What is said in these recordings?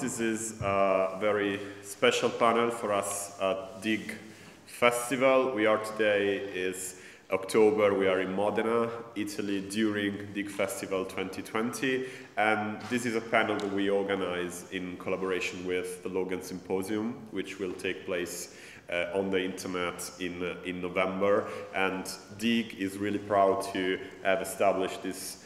This is a very special panel for us at DIG Festival. We are today is October. We are in Modena, Italy during DIG Festival 2020. And this is a panel that we organize in collaboration with the Logan Symposium, which will take place uh, on the internet in, uh, in November. And DIG is really proud to have established this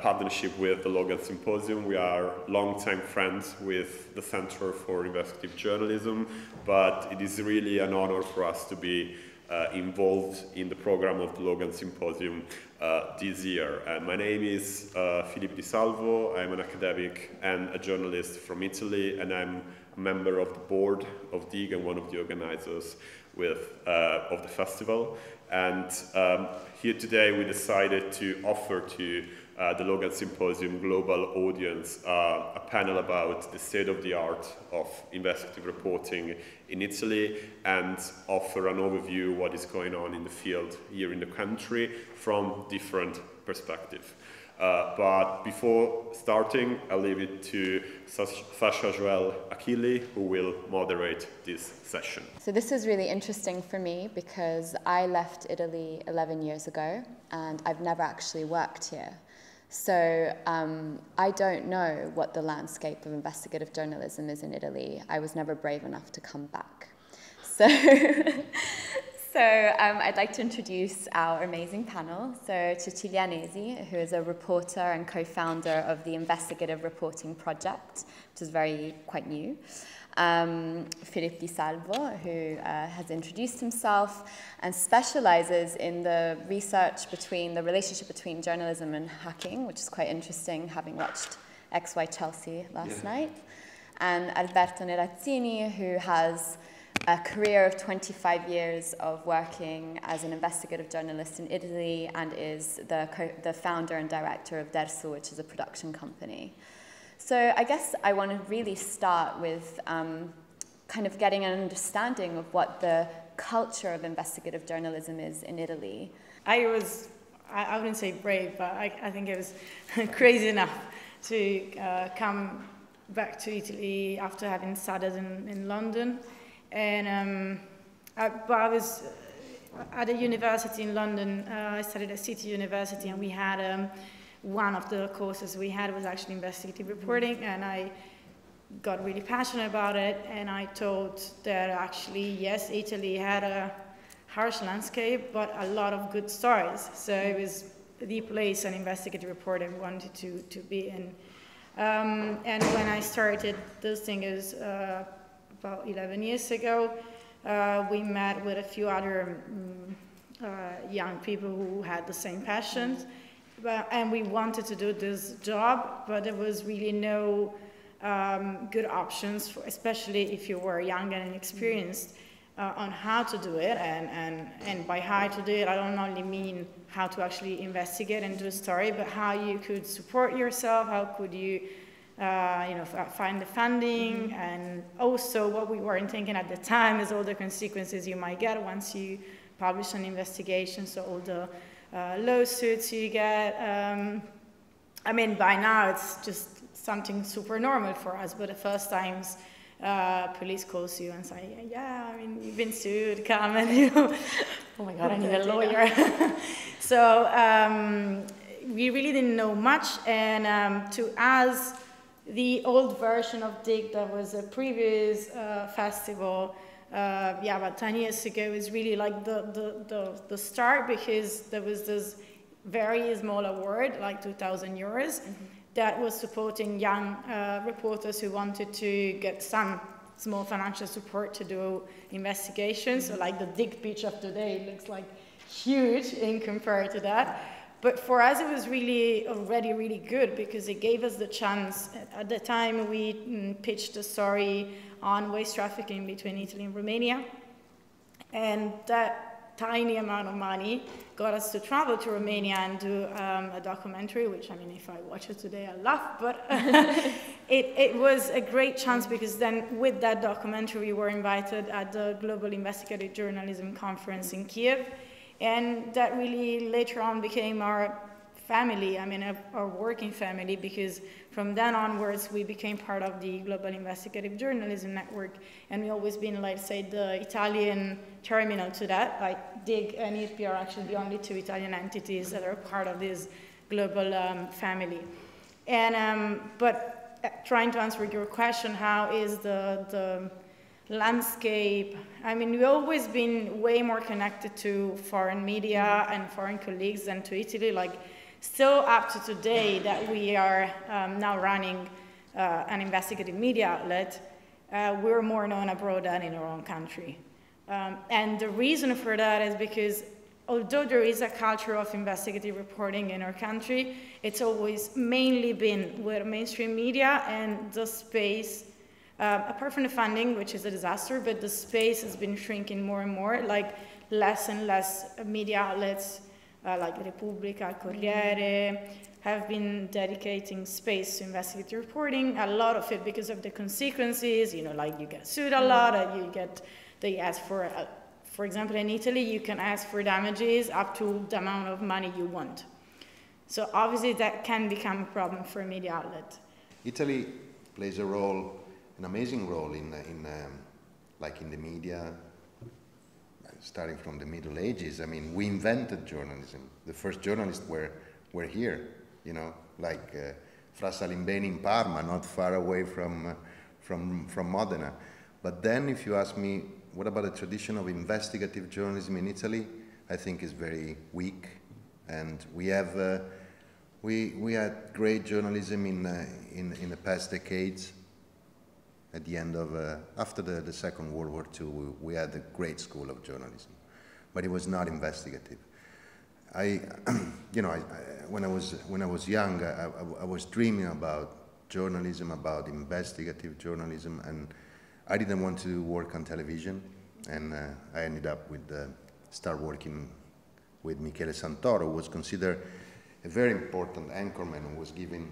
partnership with the Logan Symposium. We are longtime friends with the Center for Investigative Journalism, but it is really an honor for us to be uh, involved in the program of the Logan Symposium uh, this year. And my name is uh, Filippo Di Salvo. I'm an academic and a journalist from Italy, and I'm a member of the board of DIG and one of the organizers with, uh, of the festival. And um, here today we decided to offer to uh, the Logan Symposium global audience uh, a panel about the state of the art of investigative reporting in Italy and offer an overview what is going on in the field here in the country from different perspectives. Uh, but before starting, I'll leave it to Sasha Joelle Achilli, who will moderate this session. So this is really interesting for me because I left Italy 11 years ago and I've never actually worked here. So um, I don't know what the landscape of investigative journalism is in Italy. I was never brave enough to come back. So, so um, I'd like to introduce our amazing panel. So Cecilia Anesi, who is a reporter and co-founder of the Investigative Reporting Project, which is very quite new um, Philippe Di Salvo, who uh, has introduced himself and specializes in the research between the relationship between journalism and hacking, which is quite interesting, having watched XY Chelsea last yeah. night. And Alberto Nerazzini, who has a career of 25 years of working as an investigative journalist in Italy and is the, the founder and director of Dersu, which is a production company. So I guess I want to really start with um, kind of getting an understanding of what the culture of investigative journalism is in Italy. I was, I, wouldn't say brave, but I, I think it was crazy enough to uh, come back to Italy after having studied in, in London. And um, I, but I was at a university in London, uh, I studied at City University, and we had um, one of the courses we had was actually investigative reporting, and I got really passionate about it. And I thought that actually, yes, Italy had a harsh landscape, but a lot of good stories. So it was the place an investigative reporter wanted to, to be in. Um, and when I started this thing is uh, about 11 years ago, uh, we met with a few other um, uh, young people who had the same passions but, and we wanted to do this job, but there was really no um, good options, for, especially if you were young and inexperienced, uh, on how to do it. And, and, and by how to do it, I don't only mean how to actually investigate and do a story, but how you could support yourself, how could you uh, you know, find the funding, mm -hmm. and also what we weren't thinking at the time is all the consequences you might get once you publish an investigation, so all the uh, lawsuits you get. Um, I mean, by now it's just something super normal for us, but the first times uh, police calls you and say, yeah, I mean, you've been sued, come and you, oh my God, I need a lawyer. so um, we really didn't know much, and um, to us, the old version of Dig that was a previous uh, festival, uh, yeah, about 10 years ago, is really like the, the, the, the start because there was this very small award, like 2,000 euros, mm-hmm. that was supporting young uh, reporters who wanted to get some small financial support to do investigations. Mm-hmm. So, like the dig pitch of today looks like huge in compared to that. But for us, it was really already really good because it gave us the chance. At the time, we mm, pitched a story on waste trafficking between Italy and Romania. And that tiny amount of money got us to travel to Romania and do um, a documentary, which, I mean, if I watch it today, I laugh. But it, it was a great chance because then with that documentary, we were invited at the Global Investigative Journalism Conference in Kiev and that really later on became our family, I mean, our working family, because from then onwards we became part of the Global Investigative Journalism Network, and we've always been, like, say, the Italian terminal to that. Like, DIG and IRPI are actually the only two Italian entities that are part of this global um, family. And, um, but uh, trying to answer your question, how is the, the landscape. I mean, we've always been way more connected to foreign media and foreign colleagues than to Italy. Like, still up to today that we are um, now running uh, an investigative media outlet, uh, we're more known abroad than in our own country. Um, and the reason for that is because although there is a culture of investigative reporting in our country, it's always mainly been with mainstream media and the space um, apart from the funding, which is a disaster, but the space has been shrinking more and more, like less and less media outlets uh, like Repubblica, Corriere, have been dedicating space to investigative reporting, a lot of it because of the consequences, you know, like you get sued a lot, and you get, they ask for, uh, for example, in Italy, you can ask for damages up to the amount of money you want. So obviously that can become a problem for a media outlet. Italy plays a role an amazing role in, in um, like in the media, starting from the Middle Ages. I mean, we invented journalism. The first journalists were, were here, you know, like uh, Fra Salimbene in Parma, not far away from, uh, from, from Modena. But then, if you ask me, what about the tradition of investigative journalism in Italy? I think is very weak, and we have uh, we we had great journalism in uh, in in the past decades, at the end of, uh, after the, the Second World War II, we, we, had a great school of journalism, but it was not investigative. I, you know, I, I, when, I was, when I was young, I, I, was dreaming about journalism, about investigative journalism, and I didn't want to work on television, and uh, I ended up with, uh, start working with Michele Santoro, who was considered a very important anchorman who was given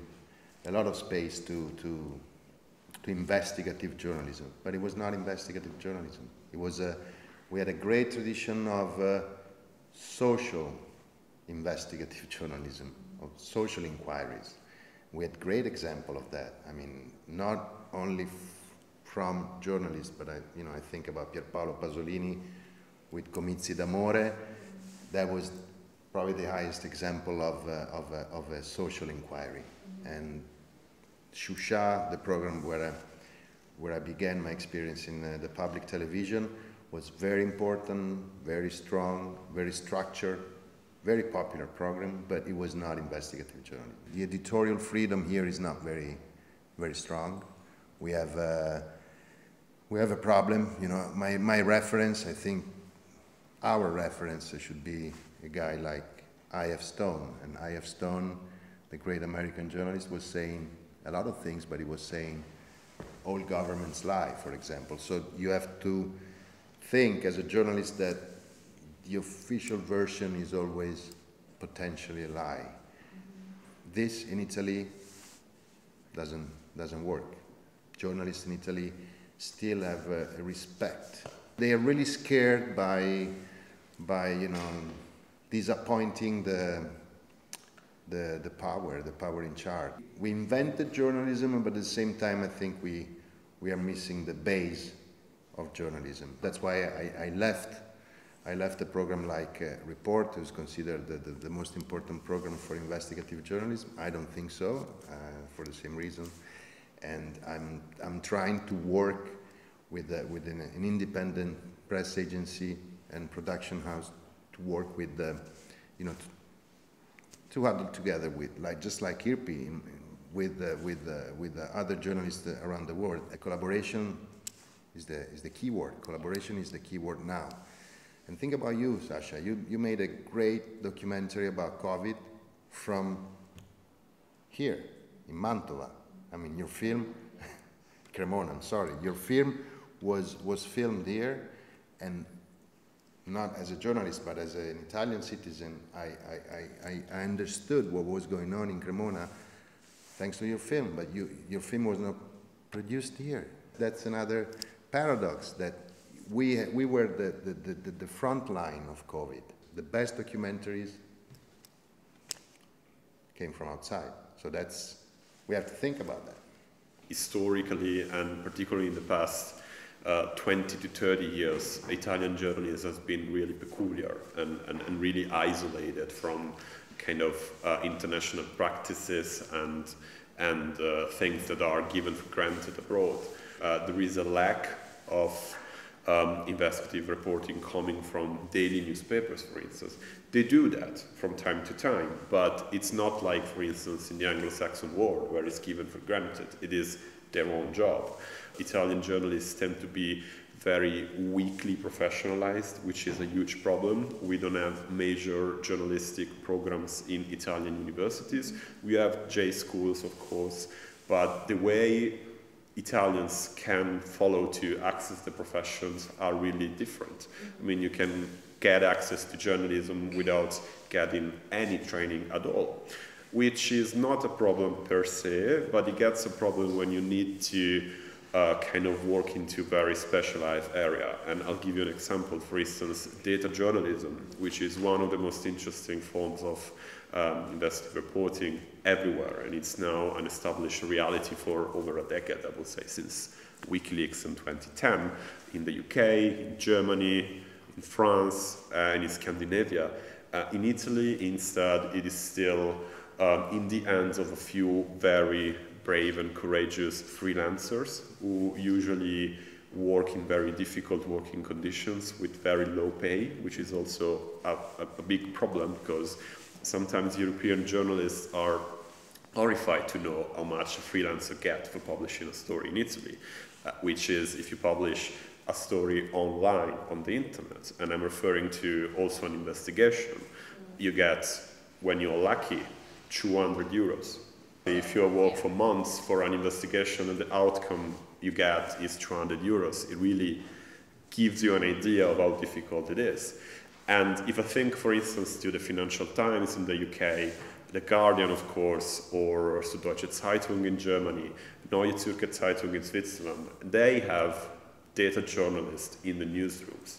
a lot of space to, to to investigative journalism, but it was not investigative journalism. It was a, we had a great tradition of uh, social investigative journalism, of social inquiries. We had great example of that. I mean, not only from journalists, but I, you know, I think about Pierpaolo Pasolini with Comizi d'Amore. That was probably the highest example of, uh, of, a, of a social inquiry. And Sciuscià, the program where I, where I began my experience in uh, the public television, was very important, very strong, very structured, very popular program, but it was not investigative journalism. The editorial freedom here is not very, very strong. We have, uh, we have a problem. You know, my, my reference, I think, our reference should be a guy like I.F. Stone. And I.F. Stone, the great American journalist, was saying a lot of things, but he was saying all governments lie, for example. So you have to think as a journalist that the official version is always potentially a lie. This in Italy doesn't, doesn't work. Journalists in Italy still have a, a respect. They are really scared by, by you know, disappointing the the, the power, the power in charge. We invented journalism, but at the same time, I think we, we are missing the base of journalism. That's why I, I left. I left a program like uh, Report, who's considered the, the, the, most important program for investigative journalism. I don't think so, uh, for the same reason. and I'm, I'm trying to work with, uh, with an, an, independent press agency and production house to work with, the, you know, to, huddle together with, like just like IRPI, with, uh, with, uh, with other journalists around the world. A collaboration is the, is the key word. Collaboration is the key word now. And think about you, Sasha. You, you made a great documentary about COVID from here in Mantova. I mean, your film, Cremona, I'm sorry, your film was, was filmed here, and not as a journalist, but as an Italian citizen, I, I, I, I understood what was going on in Cremona thanks to your film, but you, your film was not produced here. That's another paradox that we, we were the, the, the, the front line of COVID. The best documentaries came from outside. So that's, we have to think about that. Historically, and particularly in the past uh, 20 to 30 years, Italian journalism has been really peculiar and, and, and really isolated from kind of uh, international practices and, and uh, things that are given for granted abroad. Uh, there is a lack of um, investigative reporting coming from daily newspapers, for instance. They do that from time to time, but it's not like, for instance, in the Anglo-Saxon world, where it's given for granted. It is their own job. Italian journalists tend to be very weakly professionalized, which is a huge problem. We don't have major journalistic programs in Italian universities. We have J schools, of course, but the way Italians can follow to access the professions are really different. I mean, you can get access to journalism without getting any training at all, which is not a problem per se, but it gets a problem when you need to uh, kind of work into very specialized area. And I'll give you an example, for instance, data journalism, which is one of the most interesting forms of um, investigative reporting everywhere, and it's now an established reality for over a decade, I would say, since WikiLeaks in 2010 in the UK, in Germany, in France, uh, and in Scandinavia. Uh, in Italy, instead, it is still um, in the hands of a few very brave and courageous freelancers who usually work in very difficult working conditions with very low pay, which is also a, a big problem because sometimes European journalists are horrified to know how much a freelancer gets for publishing a story in Italy, uh, which is if you publish a story online on the internet, and I'm referring to also an investigation, you get, when you're lucky, 200 euros. If you work for months for an investigation and the outcome you get is 200 euros, it really gives you an idea of how difficult it is. And if I think, for instance, to the Financial Times in the UK, the Guardian, of course, or Süddeutsche Zeitung in Germany, Neue Zürcher Zeitung in Switzerland, they have data journalists in the newsrooms.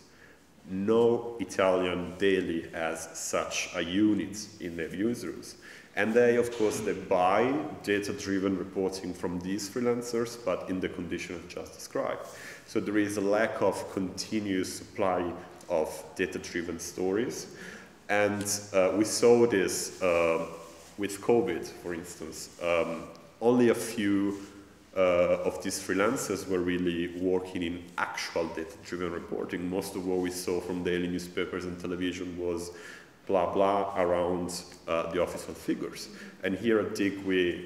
No Italian daily has such a unit in their newsrooms. And they, of course, they buy data-driven reporting from these freelancers, but in the conditions just described. So there is a lack of continuous supply of data-driven stories. And uh, we saw this uh, with COVID, for instance. Um, only a few uh, of these freelancers were really working in actual data-driven reporting. Most of what we saw from daily newspapers and television was blah blah around uh, the official figures. And here at DIG we,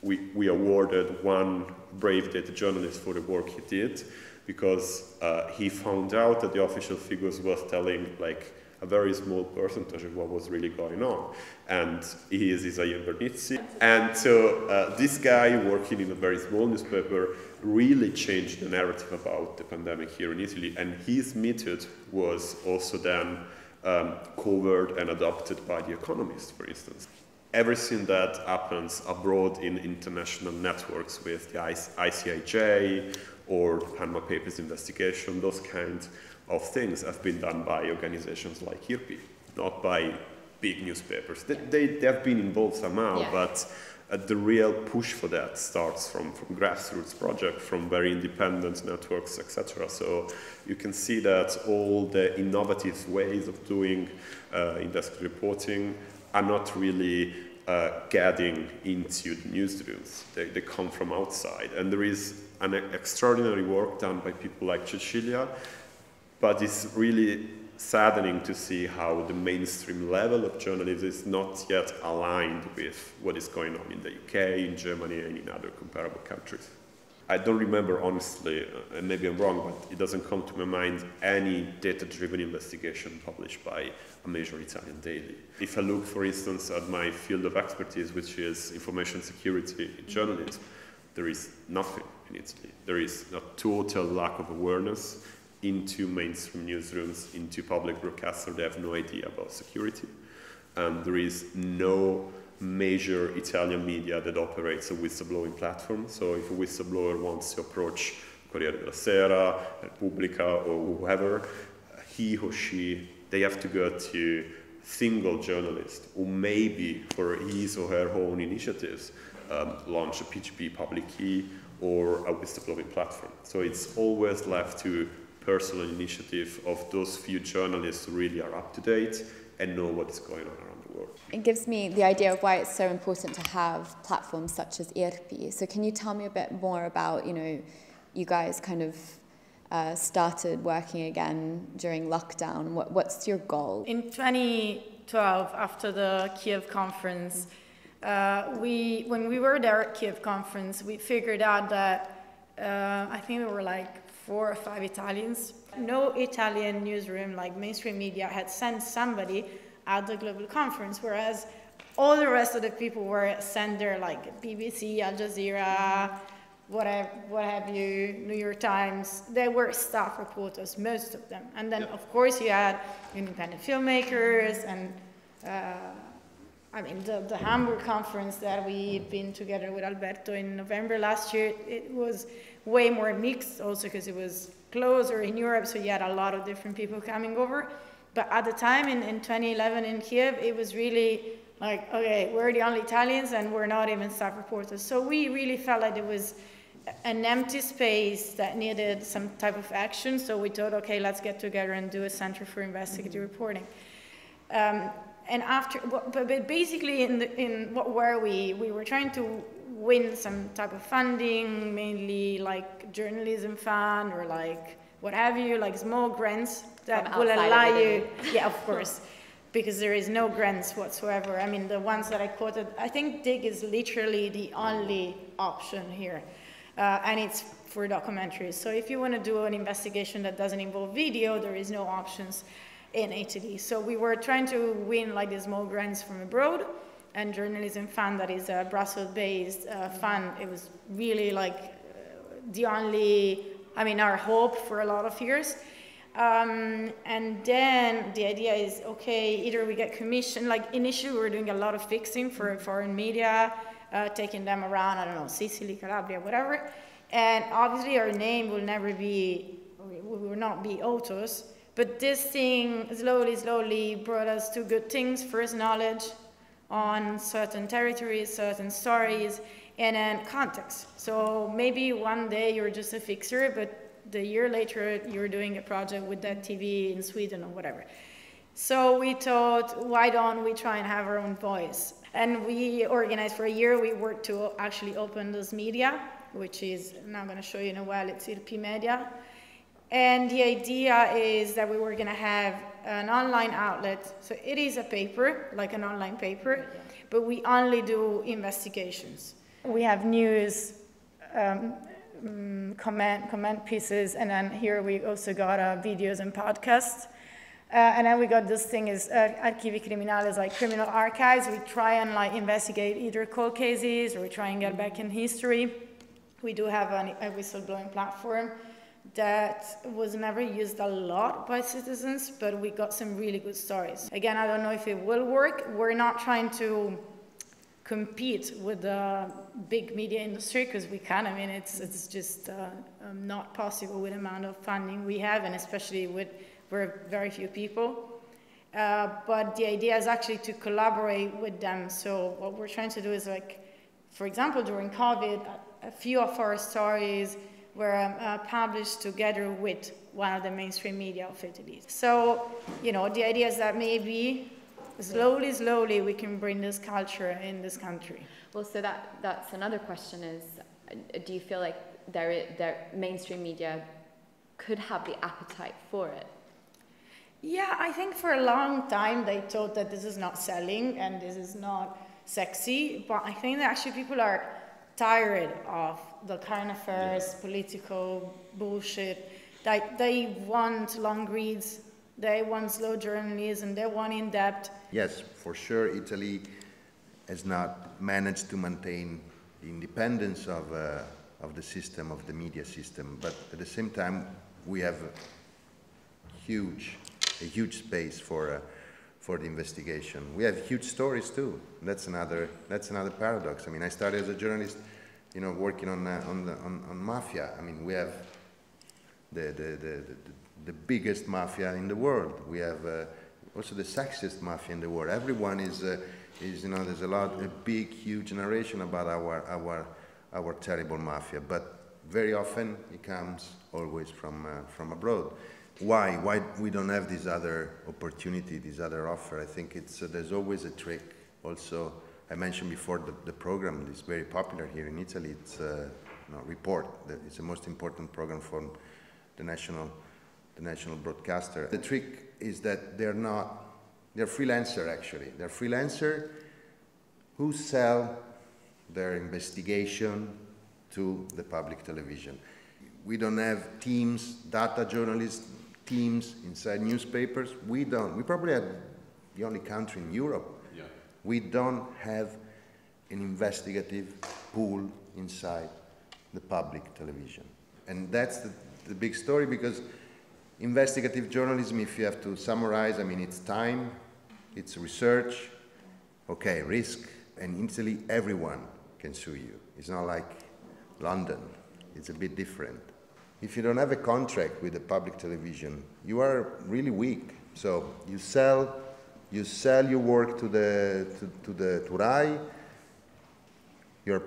we, we awarded one brave data journalist for the work he did because uh, he found out that the official figures was telling like a very small percentage of what was really going on. And he is Isaia Invernizzi. And so uh, this guy working in a very small newspaper really changed the narrative about the pandemic here in Italy. And his method was also then um, covered and adopted by the Economist, for instance. Everything that happens abroad in international networks with the ICIJ or Panama Papers investigation, those kinds of things have been done by organizations like IRPI, not by big newspapers. They, they, they have been involved somehow, yeah. but uh, the real push for that starts from, from grassroots projects, from very independent networks, etc. So you can see that all the innovative ways of doing uh, investigative reporting are not really uh, getting into the newsrooms. They, they come from outside. And there is an extraordinary work done by people like Cecilia, but it's really saddening to see how the mainstream level of journalism is not yet aligned with what is going on in the UK, in Germany, and in other comparable countries. I don't remember honestly, uh, and maybe I'm wrong, but it doesn't come to my mind any data-driven investigation published by a major Italian daily. If I look, for instance, at my field of expertise, which is information security in journalism, there is nothing in Italy. There is a total lack of awareness into mainstream newsrooms, into public broadcasters. They have no idea about security. And there is no major Italian media that operates a whistleblowing platform. So if a whistleblower wants to approach Corriere della Sera, Repubblica, or whoever, he or she, they have to go to single journalist who maybe for his or her own initiatives um, launch a PGP public key or a whistleblowing platform. So it's always left to personal initiative of those few journalists who really are up to date and know what is going on around the world. It gives me the idea of why it's so important to have platforms such as IRPI. So can you tell me a bit more about, you know, you guys kind of uh, started working again during lockdown. What, what's your goal? In 2012, after the Kiev conference, uh, we, when we were there at Kiev conference, we figured out that uh, I think there were like four or five Italians. No Italian newsroom, like mainstream media, had sent somebody at the global conference, whereas all the rest of the people were sent there, like BBC, Al Jazeera, what have, what have you, New York Times. They were staff reporters, most of them. And then, of course, you had independent filmmakers and uh, I mean, the, the Hamburg conference that we've been together with Alberto in November last year, it was way more mixed also because it was closer in Europe, so you had a lot of different people coming over. But at the time in, in 2011 in Kiev, it was really like, okay, we're the only Italians and we're not even staff reporters. So we really felt like it was an empty space that needed some type of action. So we thought, okay, let's get together and do a Center for Investigative Reporting. Um, and after, but basically, in, the, in what were we? We were trying to win some type of funding, mainly like journalism fund or like what have you, like small grants that will allow you. Yeah, of course, because there is no grants whatsoever. I mean, the ones that I quoted, I think Dig is literally the only option here, uh, and it's for documentaries. So if you want to do an investigation that doesn't involve video, there is no options in Italy. So we were trying to win like the small grants from abroad and journalism fund that is a Brussels-based uh, fund. It was really like the only, I mean, our hope for a lot of years. Um, and then the idea is, okay, either we get commission, like initially we were doing a lot of fixing for foreign media, uh, taking them around, I don't know, Sicily, Calabria, whatever. And obviously our name will never be, we will not be autos, but this thing slowly, slowly brought us to good things, first knowledge on certain territories, certain stories, and then context. So maybe one day you're just a fixer, but the year later you're doing a project with that TV in Sweden or whatever. So we thought, why don't we try and have our own voice? And we organized for a year, we worked to actually open this media, which is, now gonna show you in a while, it's IRPI Media. And the idea is that we were going to have an online outlet. So it is a paper, like an online paper, but we only do investigations. We have news, um, mm, comment, comment pieces, and then here we also got uh, videos and podcasts. Uh, and then we got this thing is uh, Archivi Criminali, like criminal archives. We try and like investigate either cold cases or we try and get back in history. We do have an, a whistleblowing platform that was never used a lot by citizens, but we got some really good stories. Again, I don't know if it will work. We're not trying to compete with the big media industry because we can't. I mean, it's, it's just uh, um, not possible with the amount of funding we have, and especially with we're very few people. Uh, but the idea is actually to collaborate with them. So what we're trying to do is like, for example, during COVID, a few of our stories were um, uh, published together with one of the mainstream media of Italy. So, you know, the idea is that maybe slowly, slowly, we can bring this culture in this country. Well, so that that's another question: is do you feel like there, there mainstream media could have the appetite for it? Yeah, I think for a long time they thought that this is not selling and this is not sexy, but I think that actually people are tired of the current affairs, yeah. political bullshit. They, they want long reads, they want slow journalism, they want in depth. Yes, for sure, Italy has not managed to maintain the independence of, uh, of the system, of the media system, but at the same time, we have a huge, a huge space for, uh, for the investigation. We have huge stories too. That's another, that's another paradox. I mean, I started as a journalist, you know, working on, uh, on, the, on, on mafia. I mean, we have the, the, the, the, biggest mafia in the world. We have uh, also the sexiest mafia in the world. Everyone is, uh, is, you know, there's a lot, a big, huge narration about our, our, our terrible mafia. But very often it comes always from, uh, from abroad. Why? Why we don't have this other opportunity, this other offer? I think it's, uh, there's always a trick. Also, I mentioned before the, the program is very popular here in Italy. It's uh, Report. It's the most important program for the national, the national broadcaster. The trick is that they're not, they're freelancer actually. They're freelancer who sell their investigation, to the public television. We don't have teams, data journalists, teams inside newspapers. We don't. We probably are the only country in Europe. We don't have an investigative pool inside the public television. And that's the, the big story because investigative journalism, if you have to summarize, I mean, it's time, it's research, okay, risk, and in Italy, everyone can sue you. It's not like London. It's a bit different. If you don't have a contract with the public television, you are really weak. So you sell, you sell your work to the to, to the to RAI. You're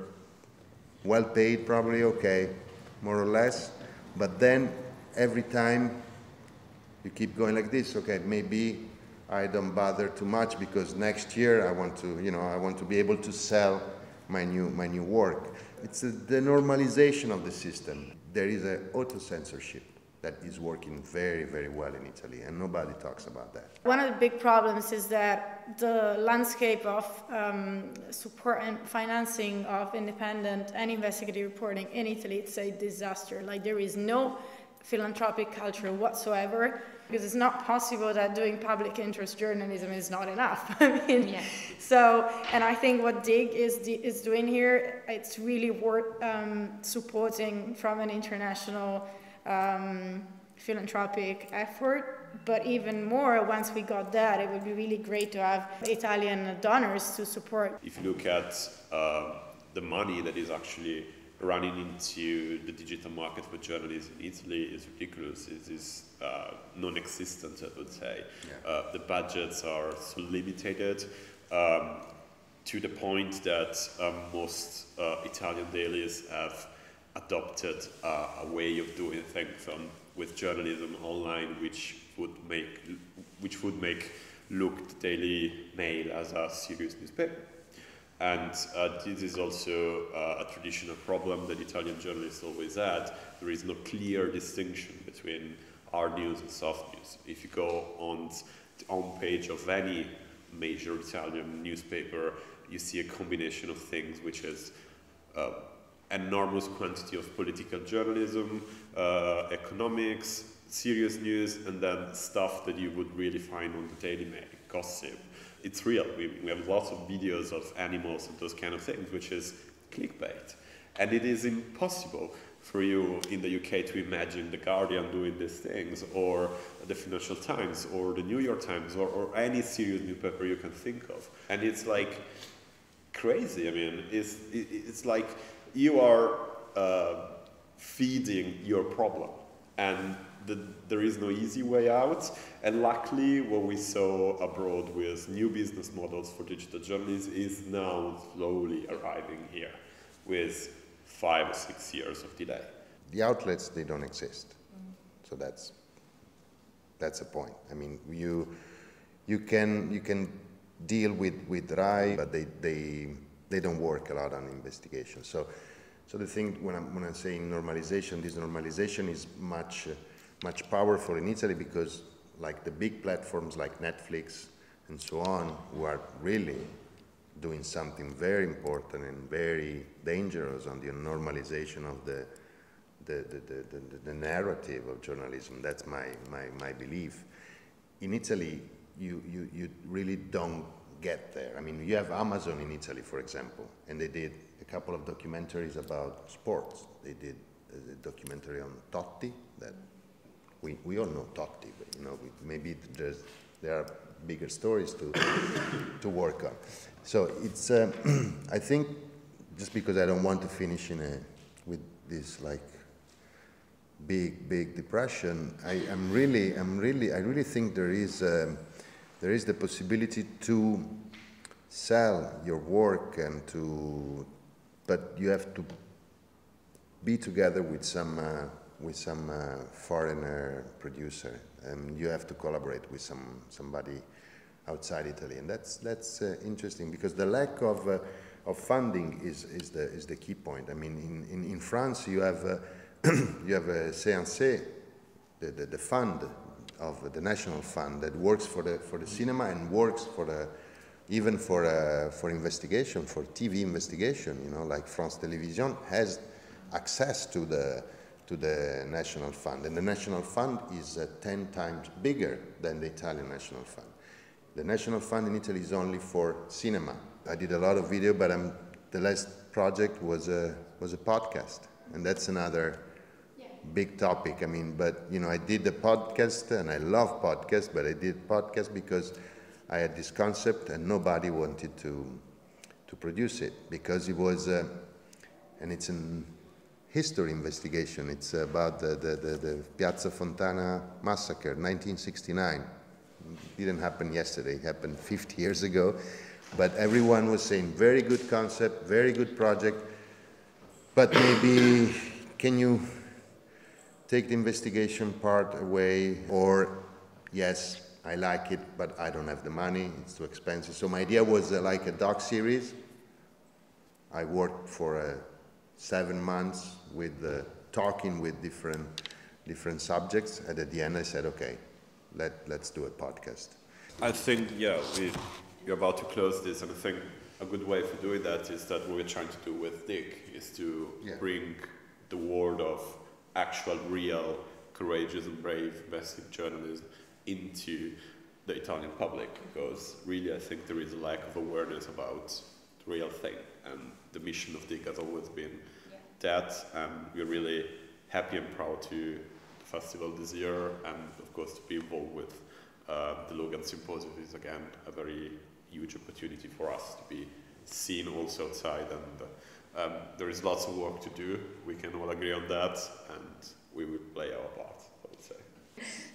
well paid, probably okay, more or less. But then every time you keep going like this, okay, maybe I don't bother too much because next year I want to, you know, I want to be able to sell my new my new work. It's a, the normalization of the system. There is an auto-censorship that is working very, very well in Italy, and nobody talks about that. One of the big problems is that the landscape of um, support and financing of independent and investigative reporting in Italy, it's a disaster. Like there is no philanthropic culture whatsoever because it's not possible that doing public interest journalism is not enough. I mean, yeah. so, and I think what DIG is, is doing here, it's really worth um, supporting from an international um, philanthropic effort. But even more, once we got that, it would be really great to have Italian donors to support. If you look at uh, the money that is actually running into the digital market for journalists in Italy is ridiculous. It is uh, non-existent, I would say. Yeah. Uh, the budgets are so limited um, to the point that um, most uh, Italian dailies have adopted uh, a way of doing things um, with journalism online, which would make which would make look the Daily Mail as a serious newspaper. And uh, this is also uh, a traditional problem that Italian journalists always had. There is no clear distinction between hard news and soft news. If you go on the home page of any major Italian newspaper, you see a combination of things, which is uh, enormous quantity of political journalism, uh, economics, serious news, and then stuff that you would really find on the Daily Mail, gossip, it's real. We, we have lots of videos of animals and those kind of things, which is clickbait. And it is impossible for you in the UK to imagine The Guardian doing these things, or the Financial Times, or the New York Times, or, or any serious newspaper you can think of. And it's like crazy. I mean, it's, it's like you are uh, feeding your problem. And the, there is no easy way out. And luckily, what we saw abroad with new business models for digital journalists is now slowly arriving here with five or six years of delay. The outlets, they don't exist. Mm. So that's, that's a point. I mean, you, you, can, you can deal with, with RAI, but they, they, they don't work a lot on investigation. So, so the thing when I'm, when I'm saying normalization, this normalization is much, uh, much powerful in Italy because like the big platforms like Netflix and so on, who are really doing something very important and very dangerous on the normalization of the, the, the, the, the, the narrative of journalism. That's my, my, my belief. In Italy, you, you, you really don't get there. I mean, you have Amazon in Italy, for example, and they did a couple of documentaries about sports. They did a documentary on Totti that we, we all know Totti, but you know, maybe there's, there are bigger stories to, to work on. So it's, uh, I think, just because I don't want to finish in a, with this like big, big depression, I am really, I'm really, I really think there is, um, there is the possibility to sell your work and to, but you have to be together with some, uh, with some uh, foreigner producer. and you have to collaborate with some, somebody outside Italy. And that's, that's uh, interesting because the lack of, uh, of funding is, is, the, is the key point. I mean, in, in, in France, you have, uh, you have a CNC, the, the, the, fund of the national fund that works for the, for the cinema and works for the, even for, uh, for investigation, for TV investigation, you know, like France Television has access to the, to the national fund. And the national fund is uh, 10 times bigger than the Italian national fund. The National Fund in Italy is only for cinema. I did a lot of video, but I'm, the last project was a, was a podcast. And that's another. Big topic. I mean, but, you know, I did the podcast, and I love podcasts, but I did podcast because I had this concept and nobody wanted to, to produce it because it was, uh, and it's a history investigation. It's about the, the, the, the Piazza Fontana massacre, 1969 didn't happen yesterday, it happened 50 years ago. But everyone was saying, very good concept, very good project, but maybe can you take the investigation part away? Or, yes, I like it, but I don't have the money, it's too expensive. So my idea was uh, like a doc series. I worked for uh, seven months with uh, talking with different, different subjects, and at the end I said, okay, let, let's do a podcast. I think, yeah, we, we're about to close this, and I think a good way for doing that is that what we're trying to do with Dig is to yeah. bring the world of actual, real, courageous and brave investigative journalism into the Italian public because really I think there is a lack of awareness about the real thing and the mission of DIG has always been yeah. that and we're really happy and proud to the festival this year, and of course to be involved with uh, the Logan Symposium is again a very huge opportunity for us to be seen also outside, and um, there is lots of work to do. We can all agree on that, and we will play our part. I would say.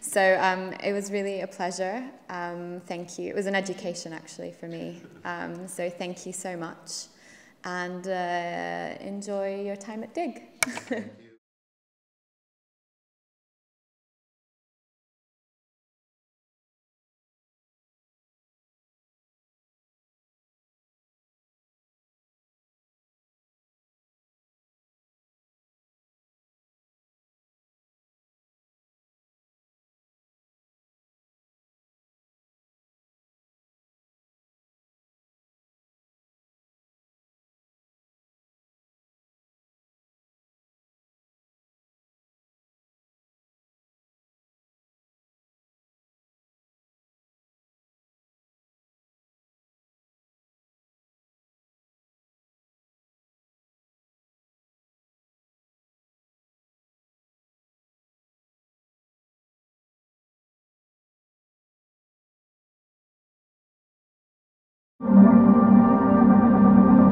So um, it was really a pleasure. Um, thank you. It was an education actually for me. Um, so thank you so much, and uh, enjoy your time at Dig. ハハハハ!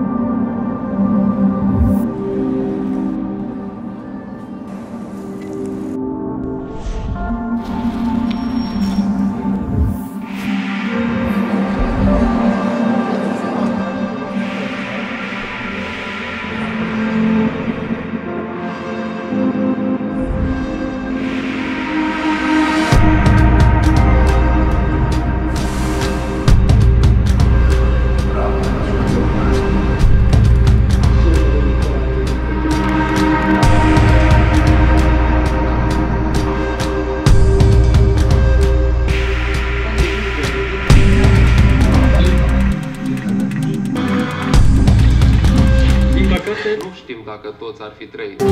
nu știm dacă toți ar fi trăit.